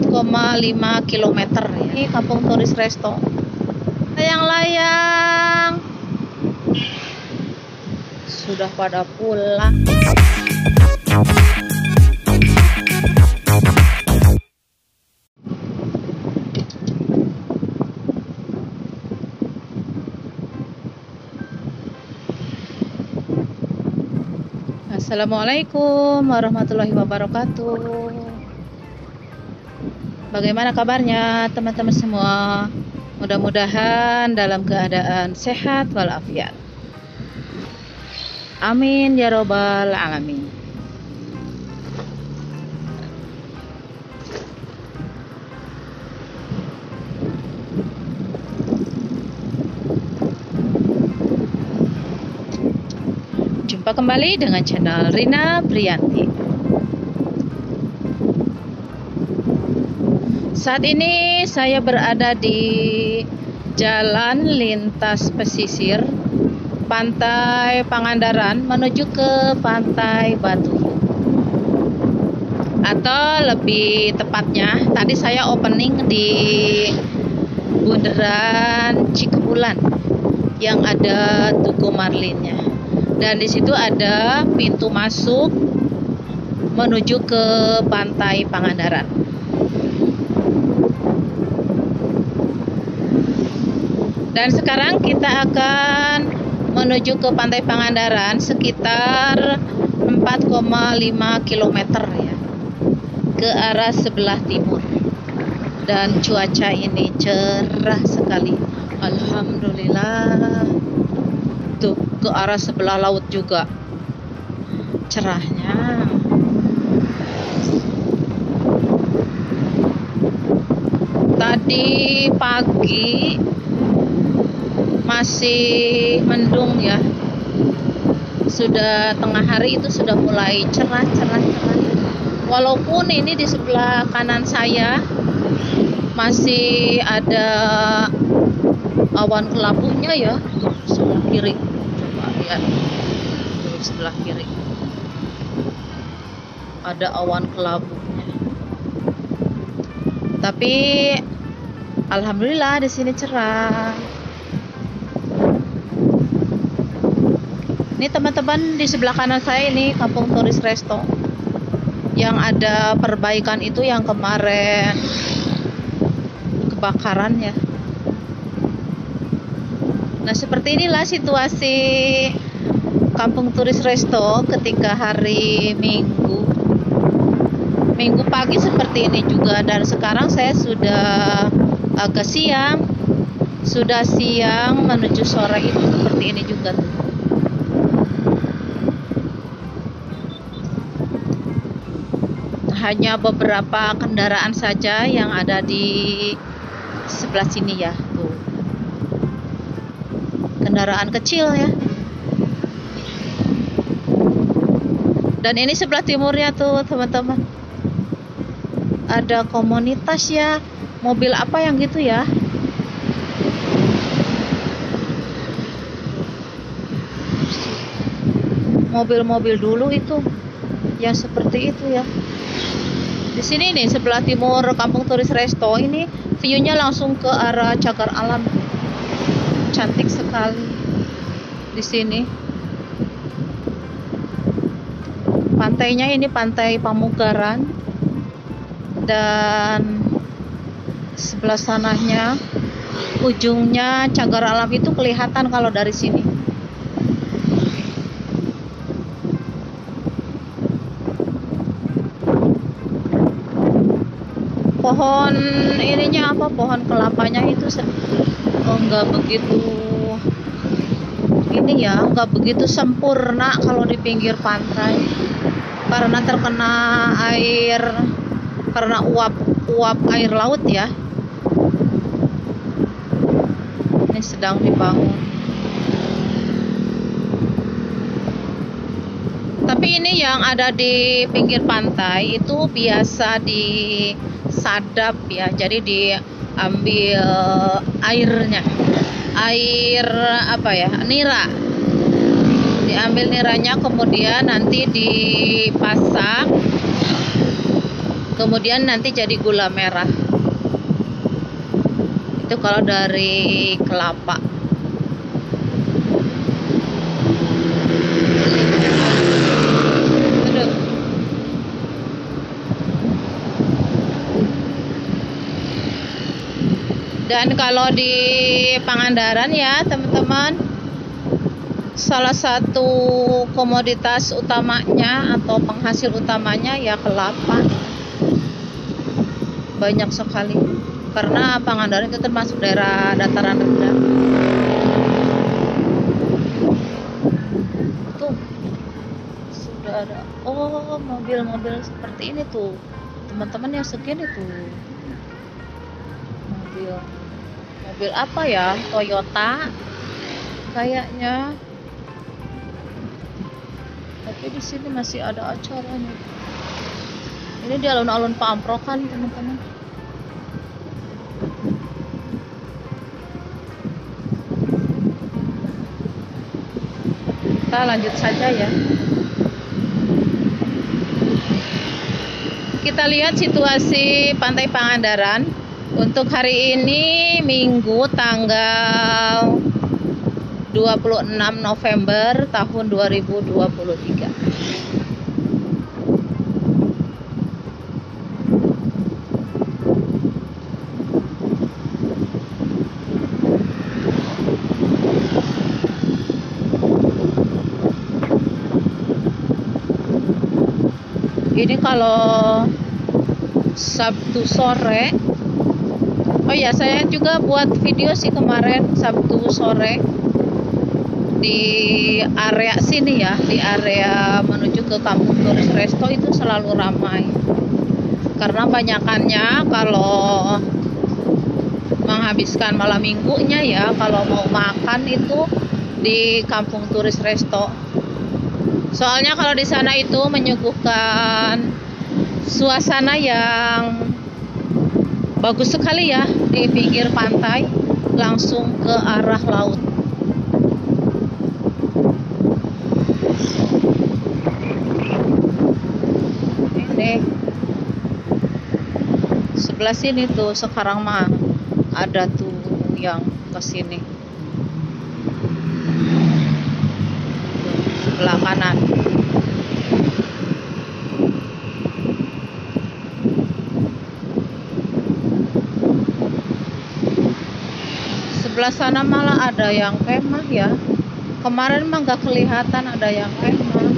4,5 km ya. Ini kampung turis resto. Layang-layang. Sudah pada pulang. Assalamualaikum warahmatullahi wabarakatuh. Bagaimana kabarnya teman-teman semua? Mudah-mudahan dalam keadaan sehat walafiat. Amin ya robbal alamin. Jumpa kembali dengan channel Rina Priyanti. Saat ini saya berada di Jalan Lintas Pesisir Pantai Pangandaran menuju ke Pantai Batu. Atau lebih tepatnya, tadi saya opening di Bundaran Cikebulan yang ada Tugu Marlinnya dan di situ ada pintu masuk menuju ke pantai Pangandaran. Dan sekarang kita akan menuju ke pantai Pangandaran sekitar 4,5 km ya ke arah sebelah timur. Dan cuaca ini cerah sekali. Alhamdulillah tuh ke arah sebelah laut juga cerahnya tadi pagi masih mendung ya. Sudah tengah hari itu sudah mulai cerah cerah cerah. Walaupun ini di sebelah kanan saya masih ada awan kelabunya ya sebelah kiri. Lihat di sebelah kiri. Ada awan kelabunya. Tapi alhamdulillah di sini cerah ini teman-teman di sebelah kanan saya ini kampung turis resto yang ada perbaikan itu yang kemarin kebakaran ya Nah, seperti inilah situasi Kampung Turis Resto ketika hari Minggu. Minggu pagi seperti ini juga dan sekarang saya sudah agak siang. Sudah siang menuju sore itu seperti ini juga tuh. Hanya beberapa kendaraan saja yang ada di sebelah sini ya kendaraan kecil ya. Dan ini sebelah timurnya tuh teman-teman. Ada komunitas ya mobil apa yang gitu ya. Mobil-mobil dulu itu yang seperti itu ya di sini nih sebelah timur kampung turis resto ini view-nya langsung ke arah cagar alam cantik sekali di sini. Pantainya ini pantai Pamugaran dan sebelah sananya ujungnya cagar alam itu kelihatan kalau dari sini. Pohon ininya apa? Pohon kelapanya itu oh, nggak begitu ini ya nggak begitu sempurna kalau di pinggir pantai karena terkena air karena uap uap air laut ya ini sedang dibangun tapi ini yang ada di pinggir pantai itu biasa disadap ya. Jadi di ambil airnya. Air apa ya? Nira. Diambil niranya kemudian nanti dipasang. Kemudian nanti jadi gula merah. Itu kalau dari kelapa dan kalau di Pangandaran ya teman-teman salah satu komoditas utamanya atau penghasil utamanya ya kelapa. Banyak sekali. Karena Pangandaran itu termasuk daerah dataran rendah. Tuh sudah ada. Oh mobil-mobil seperti ini tuh. Teman-teman yang segini tuh. Mobil mobil apa ya? Toyota kayaknya. Tapi di sini masih ada acaranya. Ini di alun-alun Pamprokan teman-teman. Kita lanjut saja ya. Kita lihat situasi Pantai Pangandaran untuk hari ini Minggu tanggal 26 November tahun 2023 ini kalau Sabtu sore oh ya saya juga buat video sih kemarin Sabtu sore di area sini ya di area menuju ke kampung turis resto itu selalu ramai. Karena banyakannya kalau menghabiskan malam minggunya ya kalau mau makan itu di kampung turis resto. Soalnya kalau di sana itu menyuguhkan suasana yang bagus sekali ya di pinggir pantai langsung ke arah laut. Ini sebelah sini tuh sekarang mah ada tuh yang ke sini. sebelah kanan sebelah sana malah ada yang kemah ya. Kemarin mah gak kelihatan ada yang kemah.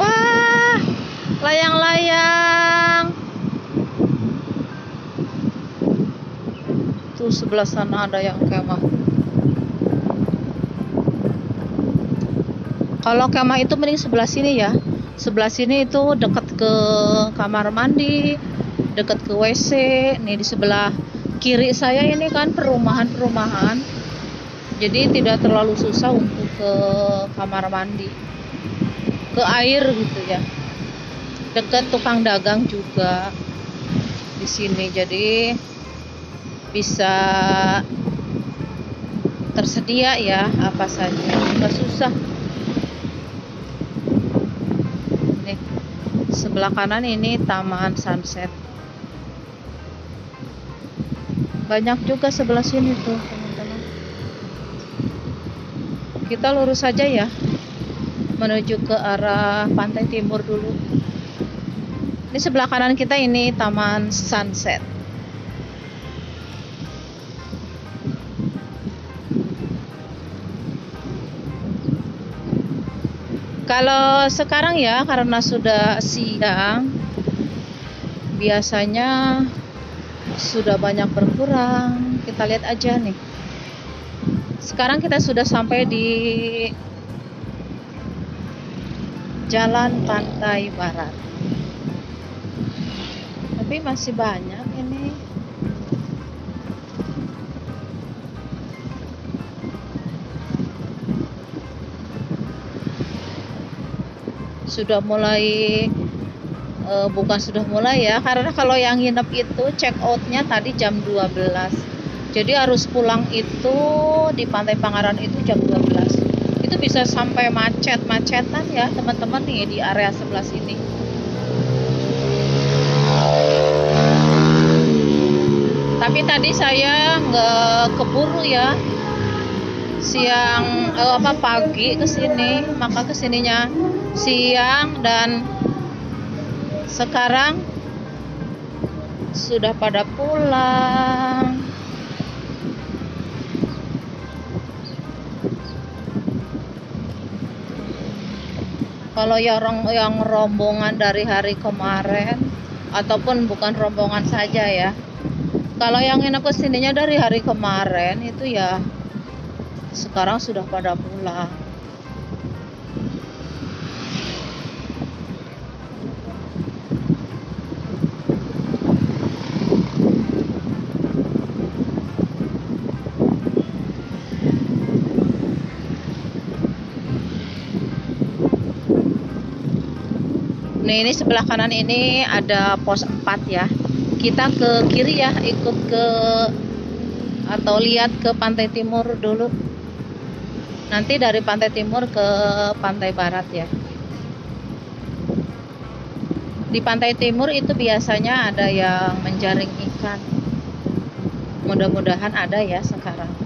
Wah layang-layang. Tuh sebelah sana ada yang kemah. Kalau kemah itu mending sebelah sini ya. Sebelah sini itu dekat ke kamar mandi dekat ke WC nih di sebelah kiri saya ini kan perumahan-perumahan. Jadi tidak terlalu susah untuk ke kamar mandi. Ke air gitu ya. Dekat tukang dagang juga di sini. Jadi bisa tersedia ya apa saja. Nggak susah. Nih sebelah kanan ini taman sunset banyak juga sebelah sini tuh teman-teman. Kita lurus saja ya menuju ke arah pantai timur dulu. Ini sebelah kanan kita ini taman sunset. Kalau sekarang ya karena sudah siang biasanya sudah banyak berkurang. Kita lihat aja nih. Sekarang kita sudah sampai di Jalan Pantai Barat. Tapi masih banyak ini. sudah mulai Eh, e, bukan sudah mulai ya karena kalau yang nginep itu check outnya tadi jam 12 jadi harus pulang itu di Pantai Pangaran itu jam 12 itu bisa sampai macet-macetan ya teman-teman nih di area sebelah sini. Tapi tadi saya nggak keburu ya. Siang eh, apa pagi ke sini, maka ke sininya siang dan sekarang sudah pada pulang. Kalau yang yang rombongan dari hari kemarin ataupun bukan rombongan saja ya. Kalau yang enak ke sininya dari hari kemarin itu ya sekarang sudah pada pulang Nih ini sebelah kanan ini ada pos 4 ya. Kita ke kiri ya, ikut ke atau lihat ke pantai timur dulu. Nanti dari pantai timur ke pantai barat ya. Di pantai timur itu biasanya ada yang menjaring ikan. Mudah-mudahan ada ya sekarang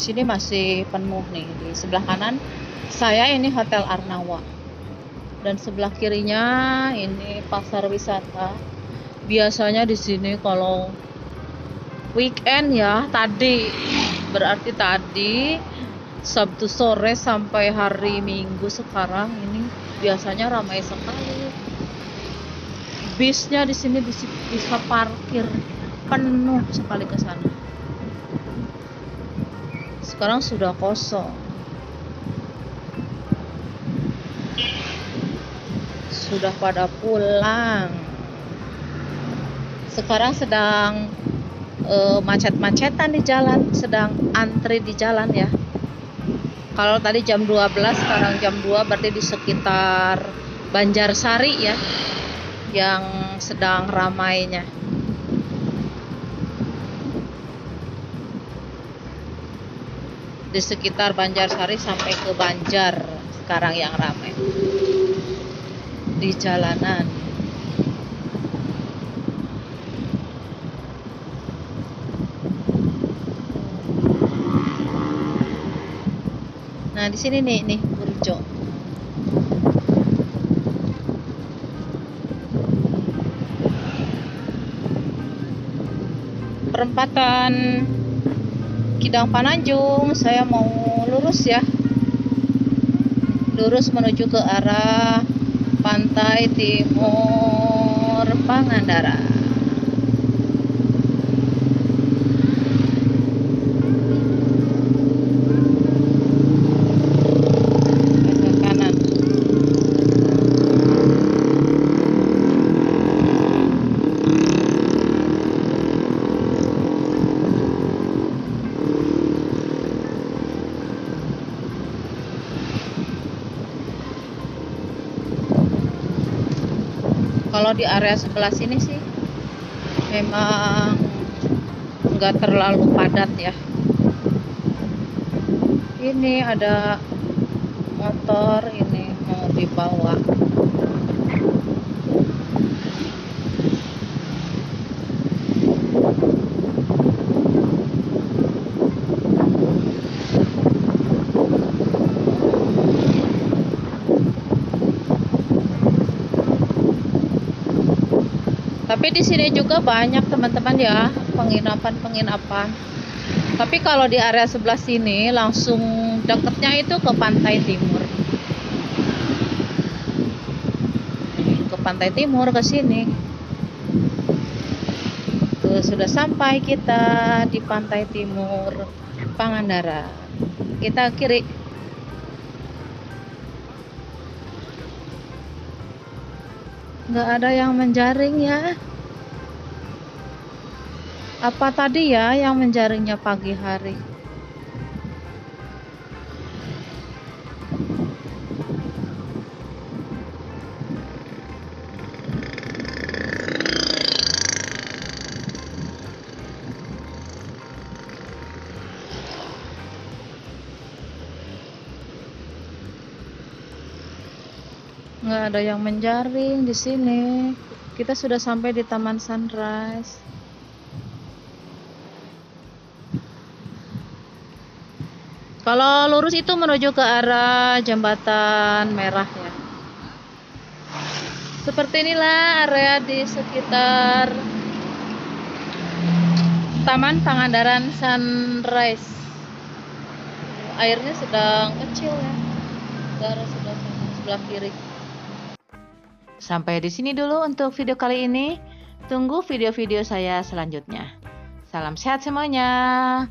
sini masih penuh nih. Di sebelah kanan saya ini Hotel Arnawa. Dan sebelah kirinya ini pasar wisata. Biasanya di sini kalau weekend ya tadi. Berarti tadi Sabtu sore sampai hari Minggu sekarang ini biasanya ramai sekali. Bisnya di sini bisa parkir penuh sekali ke sana sekarang sudah kosong. Sudah pada pulang. Sekarang sedang uh, macet-macetan di jalan sedang antri di jalan ya. Kalau tadi jam 12 sekarang jam 2 berarti di sekitar Banjarsari ya yang sedang ramainya di sekitar Banjarsari sampai ke Banjar sekarang yang ramai di jalanan. Nah di sini nih nih Burjo. Perempatan Kidang Pananjung. Saya mau lurus ya. Lurus menuju ke arah pantai timur Pangandaran kalau di area sebelah sini sih memang nggak terlalu padat ya. Ini ada motor ini mau dibawa tapi di sini juga banyak teman-teman ya penginapan-penginapan. Tapi kalau di area sebelah sini langsung deketnya itu ke pantai timur. Ke pantai timur ke sini. Tuh, sudah sampai kita di pantai timur Pangandaran. Kita kiri. Nggak ada yang menjaring ya apa tadi ya yang menjaringnya pagi hari? Nggak ada yang menjaring di sini. Kita sudah sampai di Taman Sunrise. Kalau lurus itu menuju ke arah jembatan merah ya. Seperti inilah area di sekitar Taman Pangandaran Sunrise. Airnya sedang kecil ya. Darah sudah sebelah kiri. Sampai di sini dulu untuk video kali ini. Tunggu video-video saya selanjutnya. Salam sehat semuanya.